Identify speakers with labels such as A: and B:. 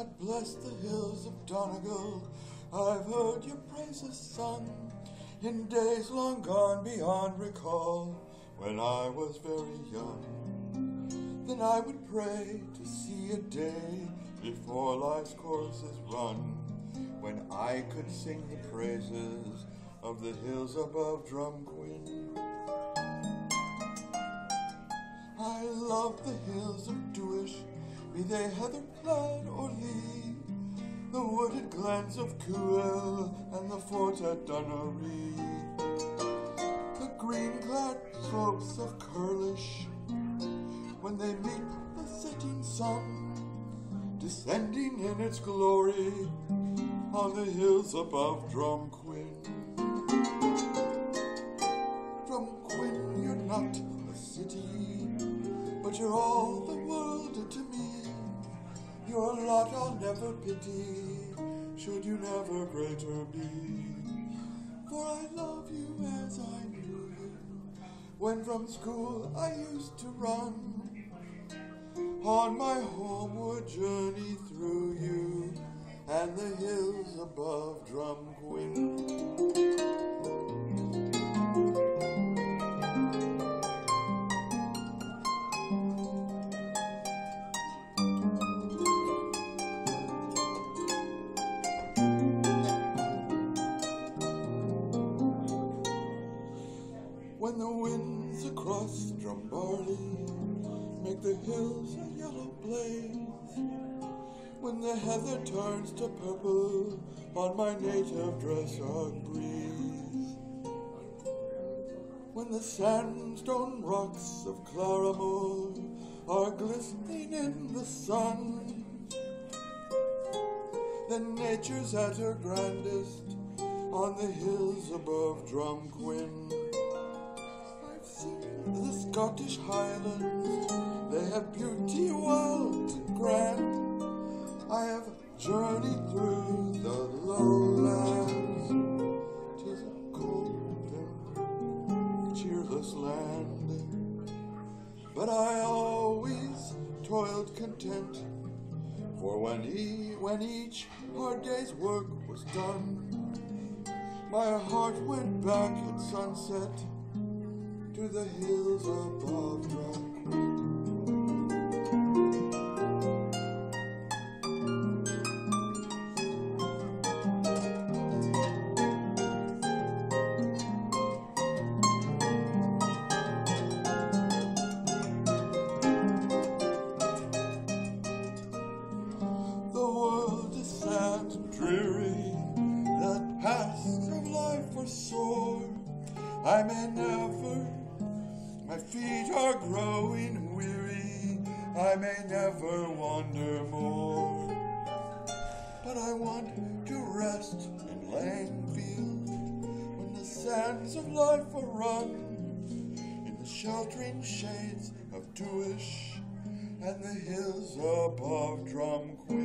A: God bless the hills of Donegal. I've heard your praises sung in days long gone beyond recall when I was very young. Then I would pray to see a day before life's course is run when I could sing the praises of the hills above Drumquin. I love the hills of Dooish, be they heather clad or lea, the wooded glens of Cooil and the fort at Dunneree, the green clad slopes of Curlish, when they meet the setting sun, descending in its glory on the hills above Drumquin. Drumquin, you're not a city, but you're all the world to me. Your lot I'll never pity, should you never greater be. For I love you as I knew you, when from school I used to run on my homeward journey through you and the hills above Drumquin. Winds across Drumbarley make the hills a yellow blaze, when the heather turns to purple on my native dress Dressark breeze, when the sandstone rocks of Claramore are glistening in the sun, then nature's at her grandest on the hills above Drumquin. Scottish Highlands, they have beauty wild and grand. I have journeyed through the lowlands, tis a cold and cheerless land. But I always toiled content, for when, e- when each hard day's work was done, my heart went back at sunset to the hills above. The world is sad and dreary, the paths of life are sore. I may never, my feet are growing weary, I may never wander more. But I want to rest in Langfield when the sands of life are run in the sheltering shades of Dooish and the hills above Drumquin.